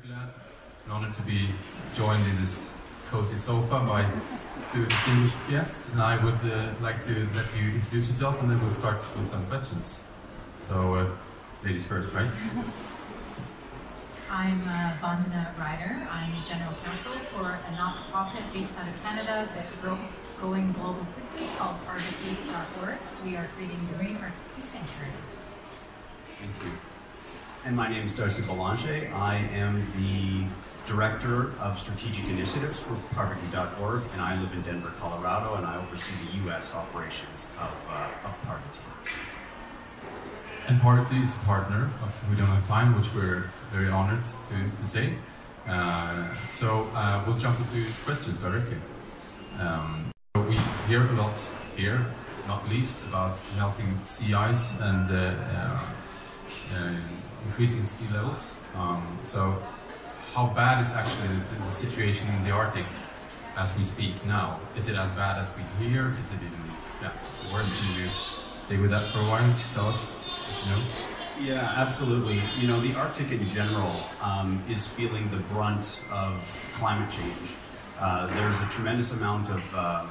very glad and honored to be joined in this cozy sofa by two distinguished guests, and I would uh, like to let you introduce yourself, and then we'll start with some questions. So, uh, ladies first, right? I'm uh, Vandana Ryder. I'm the general counsel for a not-for-profit based out of Canada but gro- going global quickly called Parvati.org. We are creating the Marine Arctic Peace Sanctuary. Thank you. And my name is Darcy Belanger. I am the Director of Strategic Initiatives for Parvati.org, and I live in Denver, Colorado, and I oversee the U.S. operations of, uh, of. And Parvati is a partner of We Don't Have Time, which we're very honored to, to say. Uh, so uh, we'll jump into questions directly. Um, we hear a lot here, not least about melting sea ice and uh, uh, uh, increasing sea levels. Um, so how bad is actually the, the, situation in the Arctic as we speak now? Is it as bad as we hear? Is it even yeah, worse? Can you stay with that for a while? Tell us what you know. Yeah, absolutely. You know, the Arctic in general um, is feeling the brunt of climate change. Uh, there's a tremendous amount of um,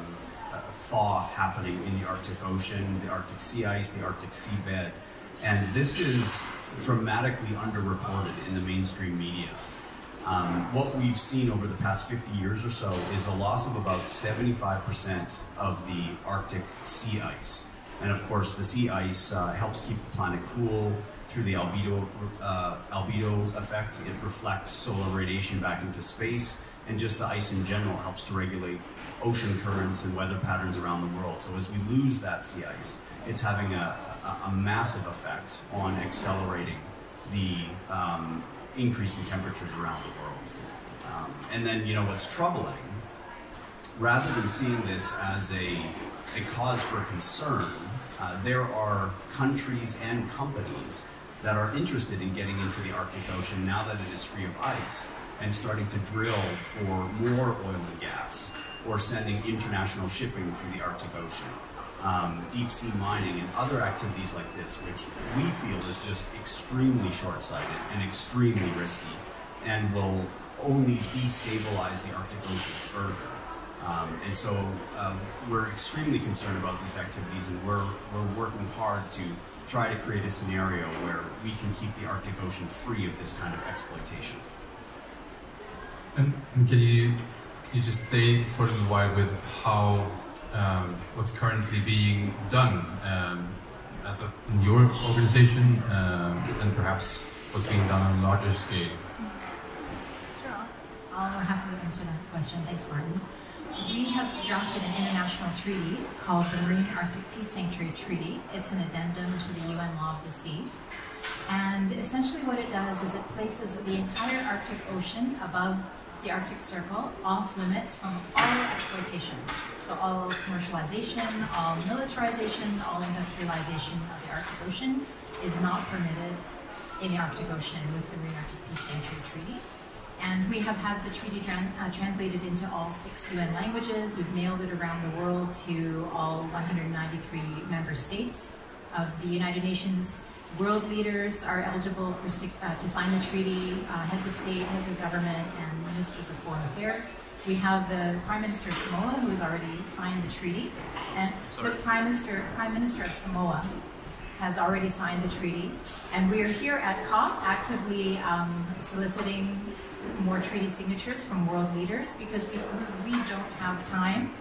thaw happening in the Arctic Ocean, the Arctic sea ice, the Arctic seabed, and this is dramatically underreported in the mainstream media. Um, what we've seen over the past 50 years or so is a loss of about 75% of the Arctic sea ice. And of course, the sea ice uh, helps keep the planet cool through the albedo, uh, albedo effect. It reflects solar radiation back into space, and just the ice in general helps to regulate ocean currents and weather patterns around the world. So as we lose that sea ice, it's having a, a, massive effect on accelerating the um, increase in temperatures around the world. Um, and then, you know, what's troubling, rather than seeing this as a, a cause for concern, uh, there are countries and companies that are interested in getting into the Arctic Ocean now that it is free of ice and starting to drill for more oil and gas or sending international shipping through the Arctic Ocean. Um, deep sea mining and other activities like this, which we feel is just extremely short sighted and extremely risky and will only destabilize the Arctic Ocean further. Um, and so um, we're extremely concerned about these activities and we're, we're working hard to try to create a scenario where we can keep the Arctic Ocean free of this kind of exploitation. And, and can you can you just stay for a little while with how um, what's currently being done um, as a, in your organization um, and perhaps what's being done on a larger scale? Sure, I'll happily answer that question. Thanks, Martin. We have drafted an international treaty called the Marine Arctic Peace Sanctuary Treaty. It's an addendum to the UN Law of the Sea. And essentially what it does is it places the entire Arctic Ocean above the Arctic Circle off limits from all exploitation. So all commercialization, all militarization, all industrialization of the Arctic Ocean is not permitted in the Arctic Ocean with the Marine Arctic Peace Sanctuary Treaty. And we have had the treaty uh, translated into all six UN languages. We've mailed it around the world to all 193 member states of the United Nations World leaders are eligible for uh, to sign the treaty, uh, heads of state, heads of government, and ministers of foreign affairs. We have the Prime Minister of Samoa, who has already signed the treaty, and Sorry. the Prime Minister, Prime Minister of Samoa has already signed the treaty, and we are here at COP actively um, soliciting more treaty signatures from world leaders because we, we don't have time.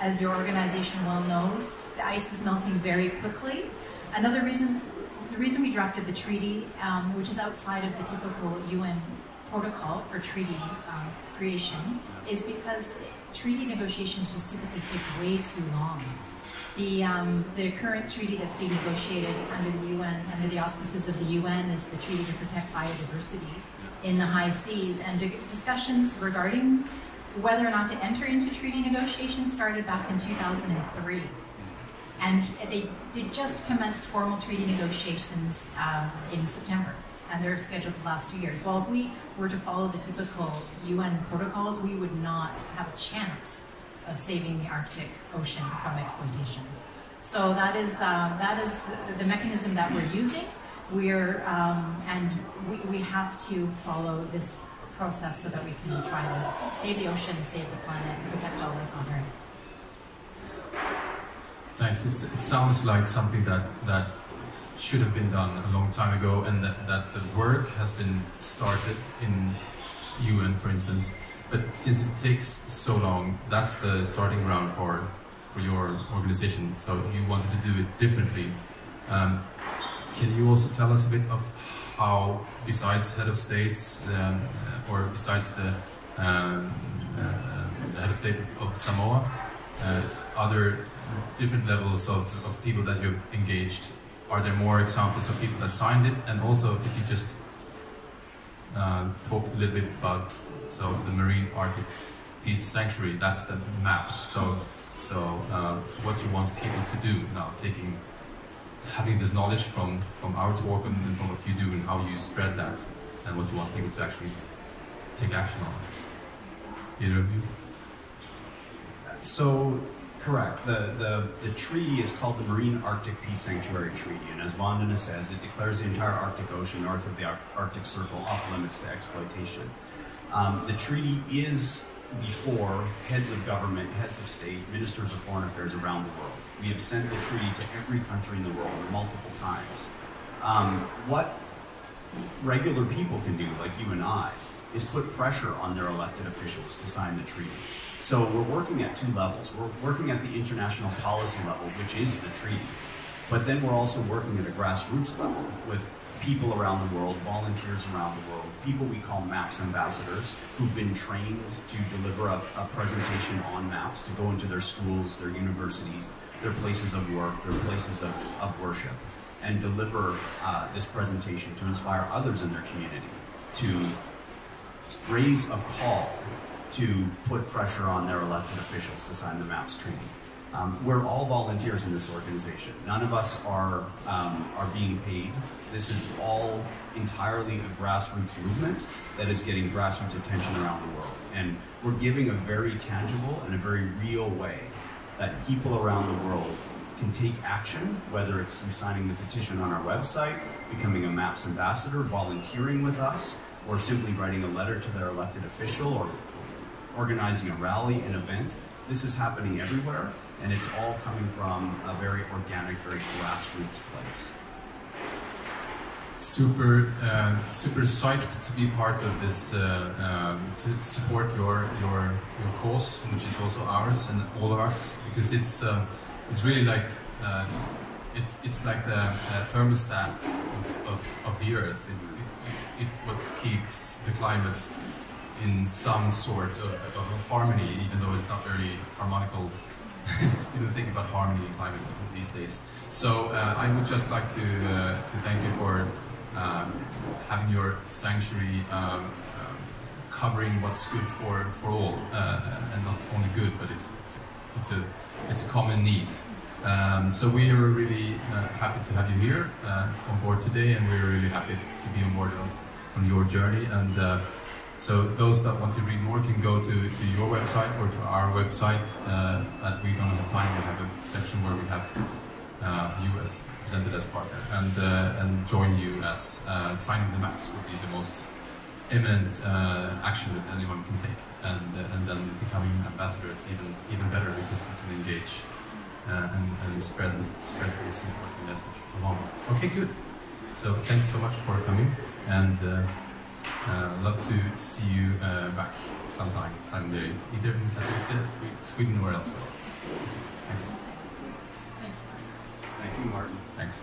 As your organization well knows, the ice is melting very quickly. Another reason the reason we drafted the treaty, um, which is outside of the typical UN protocol for treaty um, creation, is because treaty negotiations just typically take way too long. The, um, the current treaty that's being negotiated under the UN, under the auspices of the UN, is the Treaty to Protect Biodiversity in the high seas. And discussions regarding whether or not to enter into treaty negotiations started back in 2003 and they did just commenced formal treaty negotiations um, in September, and they're scheduled to last two years. Well, if we were to follow the typical UN protocols, we would not have a chance of saving the Arctic Ocean from exploitation. So that is uh, that is the mechanism that we're using. We're um, and we, we have to follow this process so that we can try to save the ocean, save the planet, and protect all life on Earth. Thanks. It's, it sounds like something that, that should have been done a long time ago, and that, that the work has been started in UN, for instance. But since it takes so long, that's the starting ground for for your organization. So you wanted to do it differently. Um, can you also tell us a bit of how, besides head of states, um, or besides the, um, uh, the head of state of, of Samoa, uh, other different levels of, of people that you've engaged? Are there more examples of people that signed it? And also, if you just uh, talk a little bit about so the Marine Arctic Peace Sanctuary, that's the maps. So, so uh, what you want people to do now, taking having this knowledge from from our talk and, from what you do and how you spread that, and what you want people to actually take action on. Either of you? So, correct. The, the, the treaty is called the Marine Arctic Peace Sanctuary Treaty, and as Vandana says, it declares the entire Arctic Ocean north of the Ar- Arctic Circle off limits to exploitation. Um, the treaty is before heads of government, heads of state, ministers of foreign affairs around the world. We have sent the treaty to every country in the world multiple times. Um, what regular people can do, like you and I, is put pressure on their elected officials to sign the treaty. So we're working at two levels. We're working at the international policy level, which is the treaty, but then we're also working at a grassroots level with people around the world, volunteers around the world, people we call MAPS ambassadors who've been trained to deliver a, a presentation on MAPS, to go into their schools, their universities, their places of work, their places of, of worship, and deliver uh, this presentation to inspire others in their community to raise a call to put pressure on their elected officials to sign the MAPS treaty. Um, we're all volunteers in this organization. None of us are, um, are being paid. This is all entirely a grassroots movement that is getting grassroots attention around the world. And we're giving a very tangible and a very real way that people around the world can take action, whether it's through signing the petition on our website, becoming a MAPS ambassador, volunteering with us, or simply writing a letter to their elected official or organizing a rally, an event. This is happening everywhere, and it's all coming from a very organic, very grassroots place. Super, uh, super psyched to be part of this, uh, um, to support your your your cause, which is also ours and all of us, because it's um, it's really like uh, it's it's like the uh, thermostat of, of, of the Earth. It, it, it what keeps the climate in some sort of, of harmony, even though it's not very harmonical. you know, think about harmony in climate these days. So uh, I would just like to uh, to thank you for um, having your sanctuary um, um, covering what's good for for all, uh, and not only good, but it's it's, it's a it's a common need. Um, so we are really uh, happy to have you here uh, on board today, and we're really happy to be on board on, on your journey. And uh, so those that want to read more can go to, to your website or to our website. Uh, at We Don't Have Time, we have a section where we have uh, you as presented as partner, and uh, and join you as uh, signing the maps would be the most imminent uh, action that anyone can take, and uh, and then becoming ambassadors even even better because you can engage and, and spread spread this important message along. Okay, good. So thanks so much for coming, and uh, love to see you uh, back sometime someday, either in Katowice, Sweden, or elsewhere. Thanks. Thank you, Martin. Thanks.